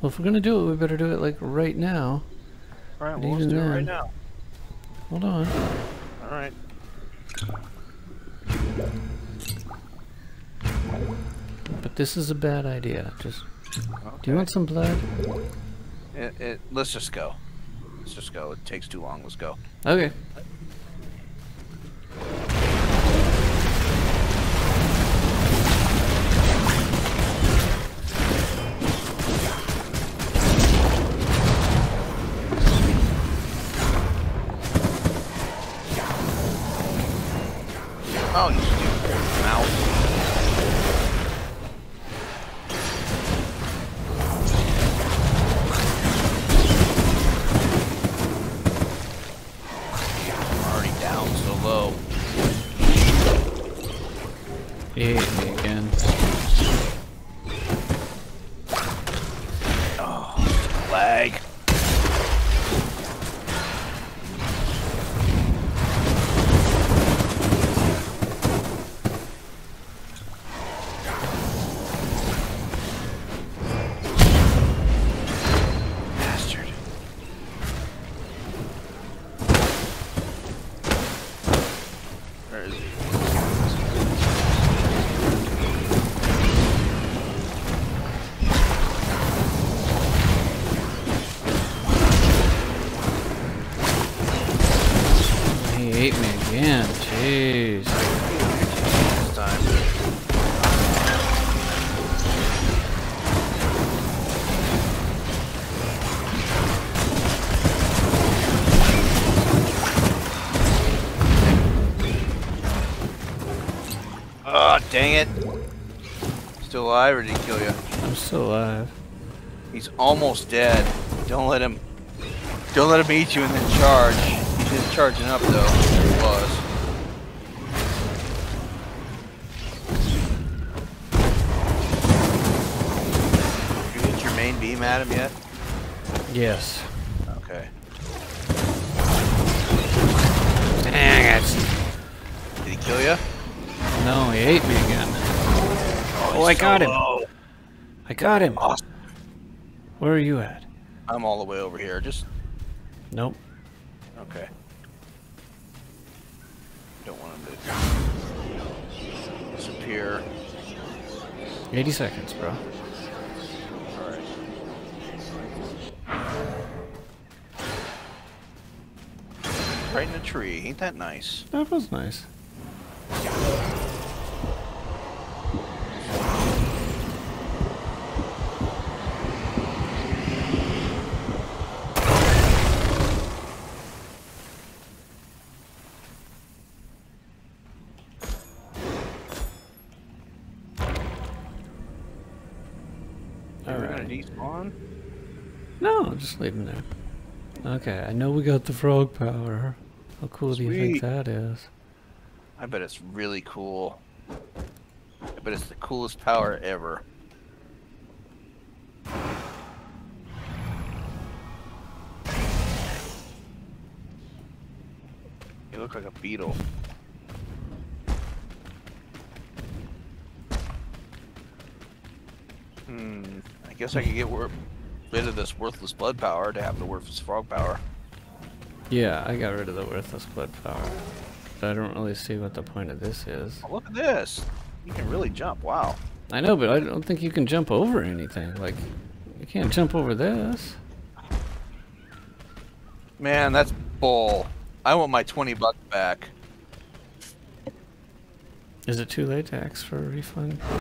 Well, if we're gonna do it, we better do it like right now. Alright, But well, let's even do it right now. Hold on. Alright. But this is a bad idea. Just. Do you want some blood? It, it, let's just go. Let's just go. It takes too long. Let's go. Okay. Oh, you stupid mouse. I'm already down so low. He ate me again. He ate me again. Jeez. This time. Oh, dang it. Still alive or did he kill you? I'm still alive. He's almost dead. Don't let him. Don't let him eat you and then charge. He's charging up though. He was. You hit your main beam at him yet? Yes. Okay. Dang it. Did he kill you? No, he ate me again. Oh, oh I got him. I got him. Awesome. Where are you at? I'm all the way over here. Just Nope. Okay. Don't want him to disappear. 80 seconds, bro. Alright. Right in a tree. Ain't that nice? That was nice. Are we gonna Alright. Despawn? No, just leave him there. Okay, I know we got the frog power. How cool do you think that is? I bet it's really cool. I bet it's the coolest power ever. You look like a beetle. Hmm. Guess I can get rid of this worthless blood power to have the worthless frog power. Yeah, I got rid of the worthless blood power. But I don't really see what the point of this is. Oh, look at this. You can really jump. Wow. I know, but I don't think you can jump over anything. Like, you can't jump over this. Man, that's bull. I want my 20 bucks back. Is it too late to ask for a refund?